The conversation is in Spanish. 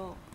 luego.